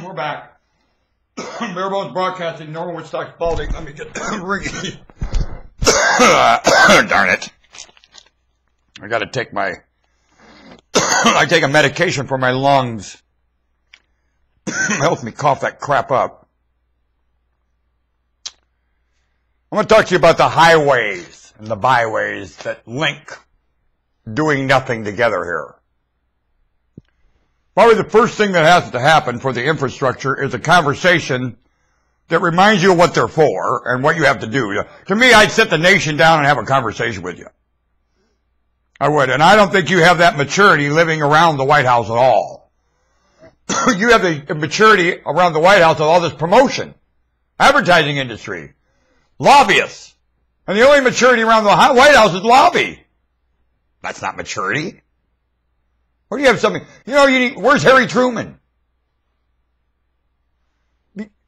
We're back. Barebones Broadcasting, Norwood Stock Spalding. Let me get ringy. Darn it. I gotta take my, I take a medication for my lungs. Helps me cough that crap up. I'm gonna talk to you about the highways and the byways that link doing nothing together here. Probably the first thing that has to happen for the infrastructure is a conversation that reminds you of what they're for and what you have to do. To me, I'd sit the nation down and have a conversation with you. I would. And I don't think you have that maturity living around the White House at all. you have the maturity around the White House with all this promotion, advertising industry, lobbyists. And the only maturity around the White House is lobby. That's not maturity. Or do you have something? You know, you need, where's Harry Truman?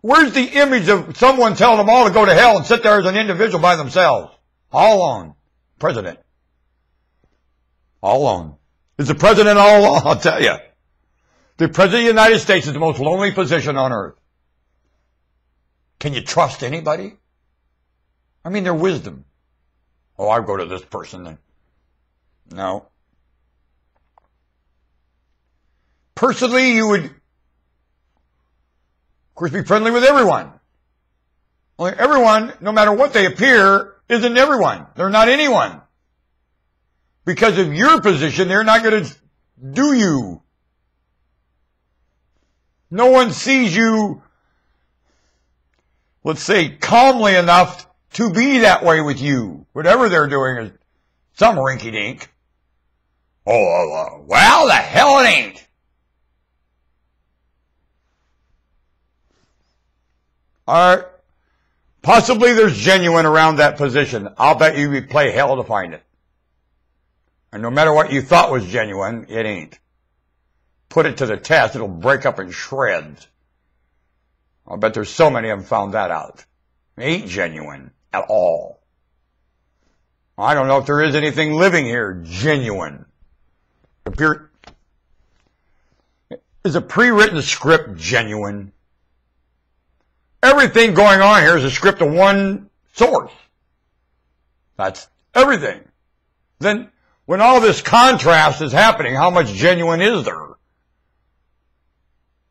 Where's the image of someone telling them all to go to hell and sit there as an individual by themselves? All alone. President. All alone. Is the president all alone? I'll tell you. The president of the United States is the most lonely position on earth. Can you trust anybody? I mean, their wisdom. Oh, I go to this person then. No. Personally, you would, of course, be friendly with everyone. Only everyone, no matter what they appear, isn't everyone. They're not anyone. Because of your position, they're not going to do you. No one sees you, let's say, calmly enough to be that way with you. Whatever they're doing is some rinky dink. Oh, uh, well, the hell it ain't. Right. Possibly there's genuine around that position. I'll bet you would play hell to find it. And no matter what you thought was genuine, it ain't. Put it to the test, it'll break up in shreds. I'll bet there's so many of them found that out. It ain't genuine at all. I don't know if there is anything living here genuine. Is a pre-written script genuine? Everything going on here is a script of one source. That's everything. Then when all this contrast is happening, how much genuine is there?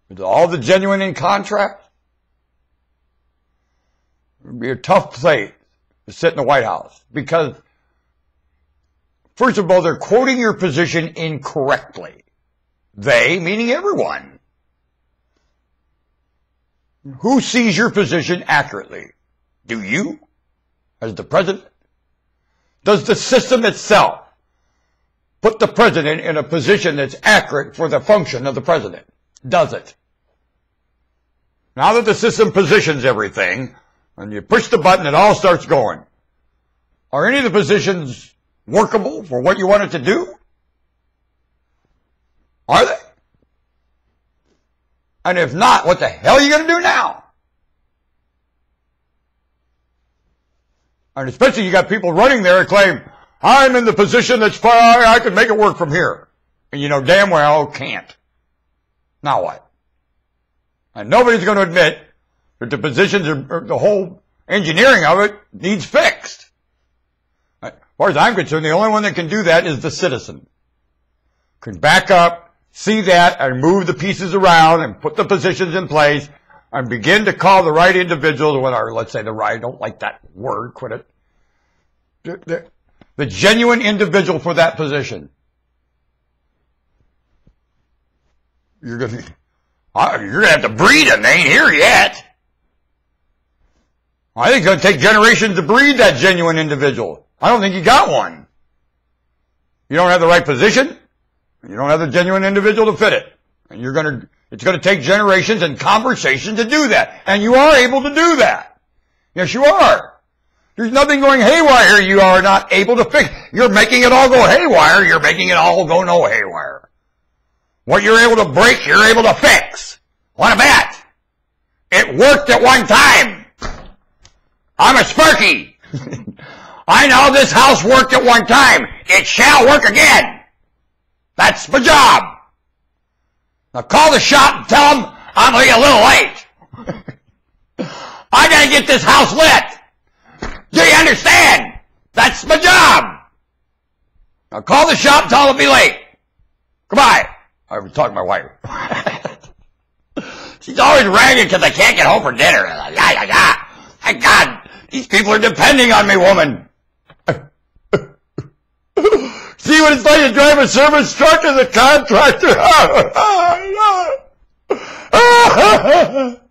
Is all the genuine in contrast? It would be a tough place to sit in the White House because first of all, they're quoting your position incorrectly. They, meaning everyone. Who sees your position accurately? Do you? As the president? Does the system itself put the president in a position that's accurate for the function of the president? Does it? Now that the system positions everything, and you push the button, it all starts going. Are any of the positions workable for what you want it to do? Are they? And if not, what the hell are you going to do now? And especially you got people running there and claim, I'm in the position that's far, I can make it work from here. And you know damn well can't. Now what? And nobody's going to admit that the positions are, the whole engineering of it needs fixed. As far as I'm concerned, the only one that can do that is the citizen. Can back up, see that and move the pieces around and put the positions in place and begin to call the right individuals our, let's say the right, I don't like that word, quit it. The, the, the genuine individual for that position. You're gonna, you're gonna have to breed them. They ain't here yet. I think it's gonna take generations to breed that genuine individual. I don't think you got one. You don't have the right position. You don't have the genuine individual to fit it. And you're going to, it's going to take generations and conversation to do that. And you are able to do that. Yes, you are. There's nothing going haywire you are not able to fix. You're making it all go haywire. You're making it all go no haywire. What you're able to break, you're able to fix. What a bet. It worked at one time. I'm a Sparky. I know this house worked at one time. It shall work again. That's my job. Now call the shop and tell them I'm a little late. I gotta get this house lit. Do you understand? That's my job. Now call the shop, and tell them to be late. Goodbye. I was talking to my wife. She's always ragging because I can't get home for dinner. Yeah, yeah, yeah. Thank God. These people are depending on me, woman. See what it's like to drive a service truck as a contractor? Oh,